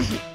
Mm-hmm.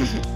You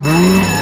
Mm-hmm.